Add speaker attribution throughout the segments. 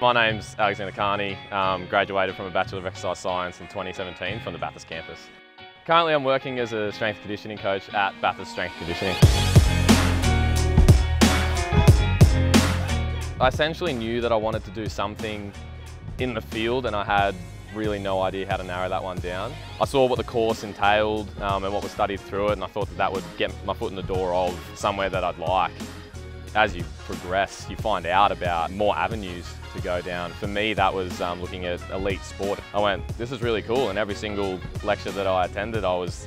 Speaker 1: My name's Alexander Carney, um, graduated from a Bachelor of Exercise Science in 2017 from the Bathurst campus. Currently I'm working as a strength conditioning coach at Bathurst Strength Conditioning. I essentially knew that I wanted to do something in the field and I had really no idea how to narrow that one down. I saw what the course entailed um, and what was studied through it and I thought that that would get my foot in the door of somewhere that I'd like. As you progress, you find out about more avenues to go down. For me, that was um, looking at elite sport. I went, this is really cool, and every single lecture that I attended, I was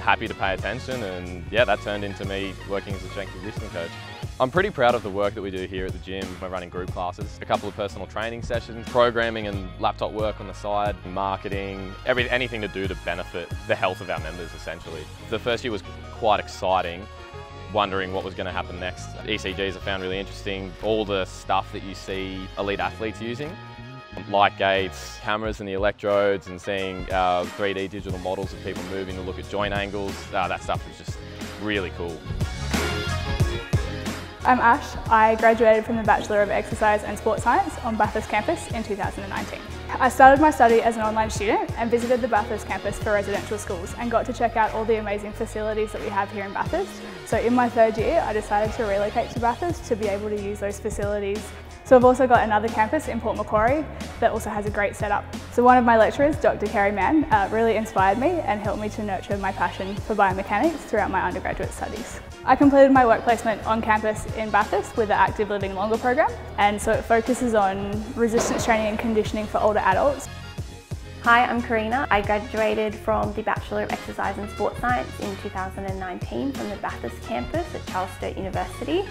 Speaker 1: happy to pay attention, and yeah, that turned into me working as a strength conditioning coach. I'm pretty proud of the work that we do here at the gym. We're running group classes, a couple of personal training sessions, programming and laptop work on the side, marketing, every, anything to do to benefit the health of our members essentially. The first year was quite exciting wondering what was going to happen next. ECGs I found really interesting, all the stuff that you see elite athletes using. Light gates, cameras and the electrodes and seeing uh, 3D digital models of people moving to look at joint angles, uh, that stuff was just really cool.
Speaker 2: I'm Ash. I graduated from the Bachelor of Exercise and Sport Science on Bathurst campus in 2019. I started my study as an online student and visited the Bathurst campus for residential schools and got to check out all the amazing facilities that we have here in Bathurst. So in my third year, I decided to relocate to Bathurst to be able to use those facilities. So I've also got another campus in Port Macquarie that also has a great setup. So one of my lecturers, Dr. Kerry Mann, uh, really inspired me and helped me to nurture my passion for biomechanics throughout my undergraduate studies. I completed my work placement on campus in Bathurst with the Active Living Longer program and so it focuses on resistance training and conditioning for older adults.
Speaker 3: Hi, I'm Karina. I graduated from the Bachelor of Exercise and Sport Science in 2019 from the Bathurst campus at Charles Sturt University.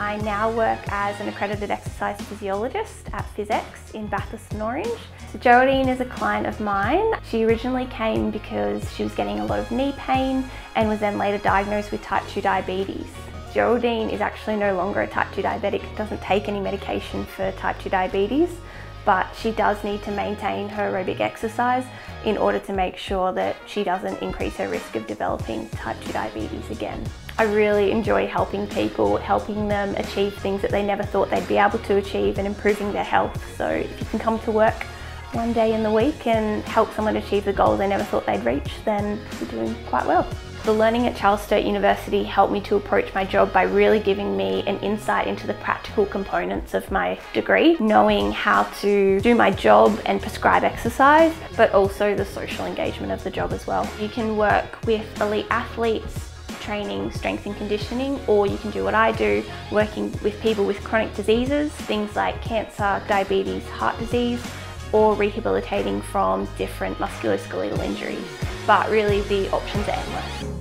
Speaker 3: I now work as an accredited exercise physiologist at PhysX in Bathurst and Orange. So Geraldine is a client of mine. She originally came because she was getting a lot of knee pain and was then later diagnosed with type 2 diabetes. Geraldine is actually no longer a type 2 diabetic, doesn't take any medication for type 2 diabetes but she does need to maintain her aerobic exercise in order to make sure that she doesn't increase her risk of developing type 2 diabetes again. I really enjoy helping people, helping them achieve things that they never thought they'd be able to achieve and improving their health. So if you can come to work one day in the week and help someone achieve the goal they never thought they'd reach, then you're doing quite well. The learning at Charles Sturt University helped me to approach my job by really giving me an insight into the practical components of my degree, knowing how to do my job and prescribe exercise, but also the social engagement of the job as well. You can work with elite athletes, training strength and conditioning or you can do what I do working with people with chronic diseases things like cancer, diabetes, heart disease or rehabilitating from different musculoskeletal injuries but really the options are endless.